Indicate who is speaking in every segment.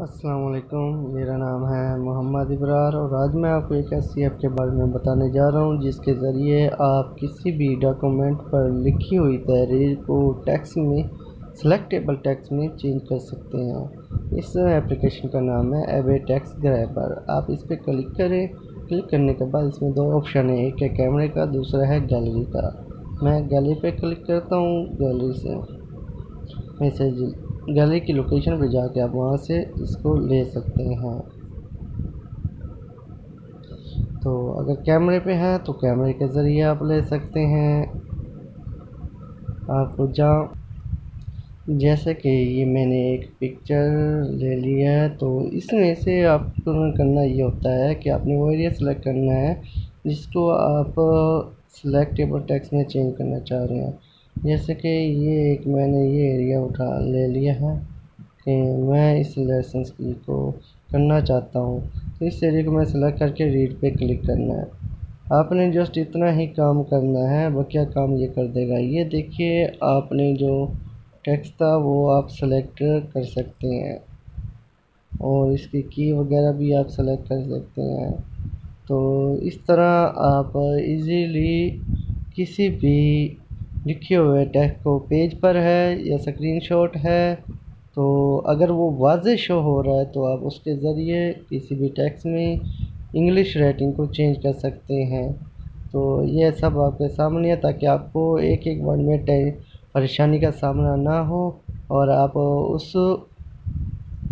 Speaker 1: अस्सलाम वालेकुम मेरा नाम है मोहम्मद इब्रार और आज मैं आपको एक ऐसी ऐप के बारे में बताने जा रहा हूँ जिसके ज़रिए आप किसी भी डॉक्यूमेंट पर लिखी हुई तहरीर को टैक्स में सेलेक्टेबल टैक्स में चेंज कर सकते हैं। इस एप्लीकेशन का नाम है एवे टैक्स ग्रैपर आप इस पर क्लिक करें। क्लिक करने के बाद इसमें दो ऑप्शन है, एक है कैमरे का, दूसरा है गैलरी का। मैं गैलरी पर क्लिक करता हूँ, गैलरी से मैसेज गैलरी की लोकेशन पे जाके आप वहाँ से इसको ले सकते हैं। तो अगर कैमरे पे हैं तो कैमरे के ज़रिए आप ले सकते हैं। आप जहाँ जैसे कि ये मैंने एक पिक्चर ले लिया है तो इसमें से आपको करना ये होता है कि आपने वो एरिया सेलेक्ट करना है, जिसको आप सेलेक्टेबल टेक्स्ट में चेंज करना चाह रहे हैं। जैसे कि ये एक मैंने ये एरिया उठा ले लिया है कि मैं इस लेसन को करना चाहता हूँ। तो इस एरिया को मैं सेलेक्ट करके रीड पे क्लिक करना है। आपने जस्ट इतना ही काम करना है वह क्या काम ये कर देगा? ये देखिए, आपने जो टेक्स्ट था वो आप सेलेक्ट कर सकते हैं। और इसकी की वगैरह भी आप सेलेक्ट कर सकते हैं। तो इस तरह आप इजीली किसी भी लिखे हुए टेक्स्ट को पेज पर है या स्क्रीनशॉट है तो अगर वो वाज शो हो रहा है तो आप उसके ज़रिए किसी भी टेक्स्ट में इंग्लिश राइटिंग को चेंज कर सकते हैं। तो यह सब आपके सामने है, ताकि आपको एक एक वर्ड में परेशानी का सामना ना हो और आप उस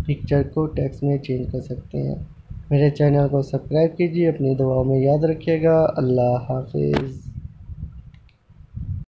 Speaker 1: पिक्चर को टेक्स्ट में चेंज कर सकते हैं। मेरे चैनल को सब्सक्राइब कीजिए, अपनी दुआओं में याद रखिएगा। अल्लाह हाफिज़।